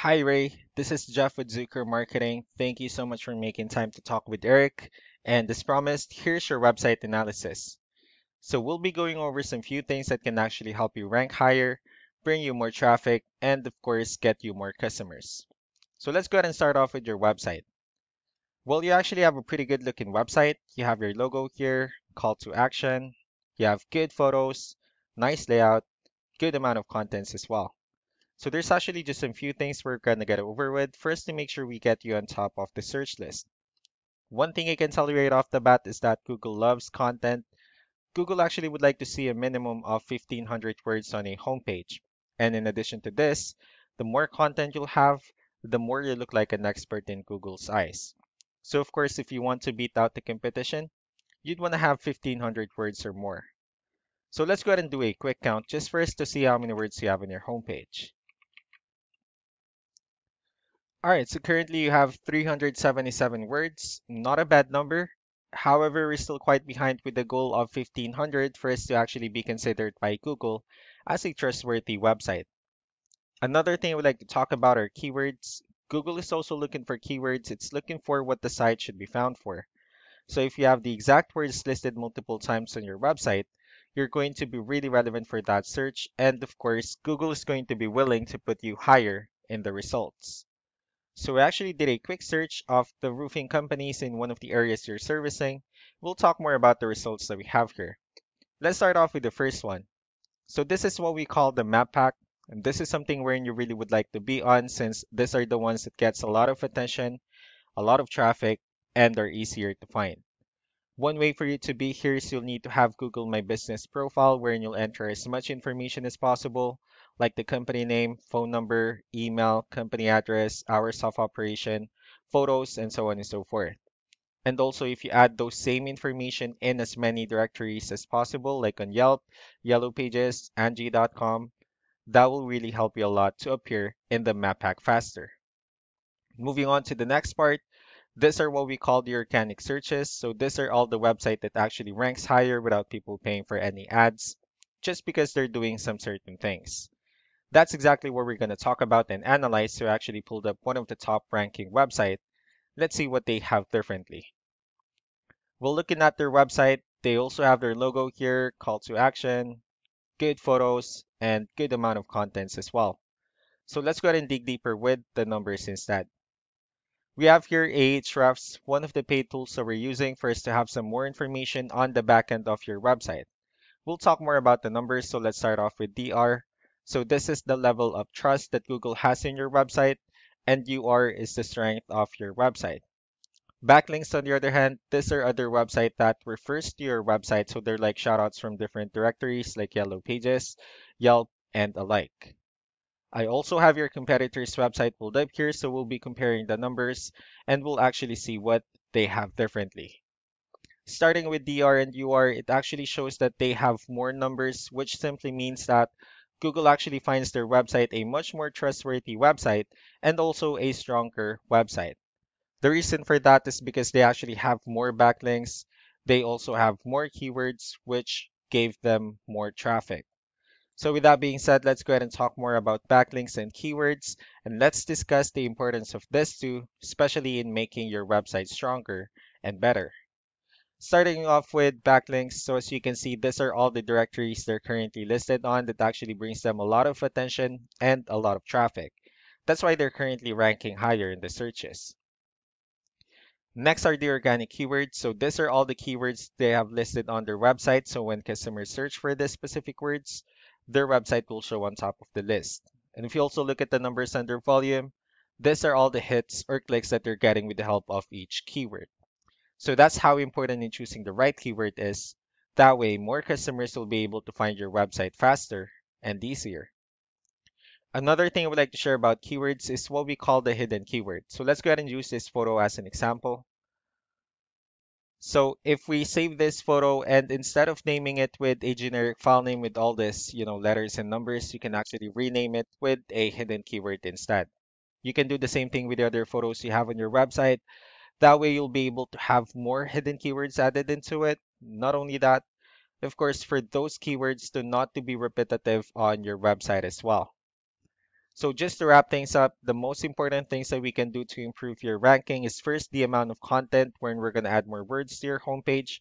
Hi Ray, this is Jeff with Zukor Marketing. Thank you so much for making time to talk with Eric. And as promised, here's your website analysis. So we'll be going over some few things that can actually help you rank higher, bring you more traffic, and of course, get you more customers. So let's go ahead and start off with your website. Well, you actually have a pretty good looking website. You have your logo here, call to action. You have good photos, nice layout, good amount of contents as well. So there's actually just a few things we're going to get over with. First, to make sure we get you on top of the search list. One thing I can tell you right off the bat is that Google loves content. Google actually would like to see a minimum of 1500 words on a homepage. And in addition to this, the more content you'll have, the more you look like an expert in Google's eyes. So of course, if you want to beat out the competition, you'd want to have 1500 words or more. So let's go ahead and do a quick count just first to see how many words you have on your homepage. All right, so currently you have 377 words, not a bad number. However, we're still quite behind with the goal of 1500 for us to actually be considered by Google as a trustworthy website. Another thing I would like to talk about are keywords. Google is also looking for keywords. It's looking for what the site should be found for. So if you have the exact words listed multiple times on your website, you're going to be really relevant for that search. And of course, Google is going to be willing to put you higher in the results. So we actually did a quick search of the roofing companies in one of the areas you're servicing. We'll talk more about the results that we have here. Let's start off with the first one. So this is what we call the map pack. And this is something wherein you really would like to be on since these are the ones that gets a lot of attention, a lot of traffic, and are easier to find. One way for you to be here is you'll need to have Google My Business profile wherein you'll enter as much information as possible like the company name, phone number, email, company address, hours of operation, photos, and so on and so forth. And also, if you add those same information in as many directories as possible, like on Yelp, Yellow Pages, Angie.com, that will really help you a lot to appear in the map pack faster. Moving on to the next part, these are what we call the organic searches. So these are all the website that actually ranks higher without people paying for any ads, just because they're doing some certain things. That's exactly what we're going to talk about and analyze. So actually pulled up one of the top ranking website. Let's see what they have differently. Well, looking at their website, they also have their logo here, call to action, good photos, and good amount of contents as well. So let's go ahead and dig deeper with the numbers instead. We have here Ahrefs, one of the paid tools that we're using for us to have some more information on the backend of your website. We'll talk more about the numbers, so let's start off with DR. So this is the level of trust that Google has in your website, and UR is the strength of your website. Backlinks, on the other hand, these are other websites that refers to your website, so they're like shoutouts from different directories like Yellow Pages, Yelp, and alike. I also have your competitor's website pulled up here, so we'll be comparing the numbers, and we'll actually see what they have differently. Starting with DR and UR, it actually shows that they have more numbers, which simply means that Google actually finds their website a much more trustworthy website and also a stronger website. The reason for that is because they actually have more backlinks. They also have more keywords, which gave them more traffic. So with that being said, let's go ahead and talk more about backlinks and keywords, and let's discuss the importance of this too, especially in making your website stronger and better. Starting off with backlinks, so as you can see, these are all the directories they're currently listed on that actually brings them a lot of attention and a lot of traffic. That's why they're currently ranking higher in the searches. Next are the organic keywords. So these are all the keywords they have listed on their website. So when customers search for the specific words, their website will show on top of the list. And if you also look at the numbers under volume, these are all the hits or clicks that they're getting with the help of each keyword. So that's how important in choosing the right keyword is. That way, more customers will be able to find your website faster and easier. Another thing I would like to share about keywords is what we call the hidden keyword. So let's go ahead and use this photo as an example. So if we save this photo and instead of naming it with a generic file name with all this, you know, letters and numbers, you can actually rename it with a hidden keyword instead. You can do the same thing with the other photos you have on your website. That way you'll be able to have more hidden keywords added into it. Not only that, of course, for those keywords to not to be repetitive on your website as well. So just to wrap things up, the most important things that we can do to improve your ranking is first the amount of content when we're going to add more words to your homepage.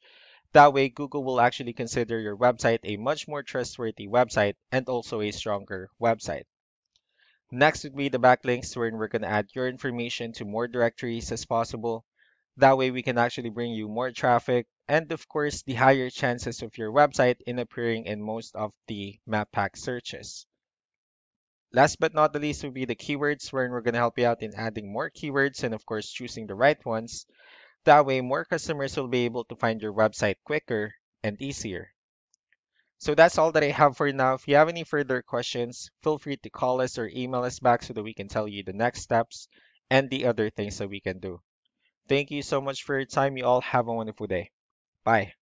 That way, Google will actually consider your website a much more trustworthy website and also a stronger website. Next would be the backlinks wherein we're going to add your information to more directories as possible. That way we can actually bring you more traffic and of course the higher chances of your website in appearing in most of the map pack searches. Last but not the least would be the keywords wherein we're going to help you out in adding more keywords and of course choosing the right ones. That way more customers will be able to find your website quicker and easier. So that's all that I have for now. If you have any further questions, feel free to call us or email us back so that we can tell you the next steps and the other things that we can do. Thank you so much for your time. You all have a wonderful day. Bye.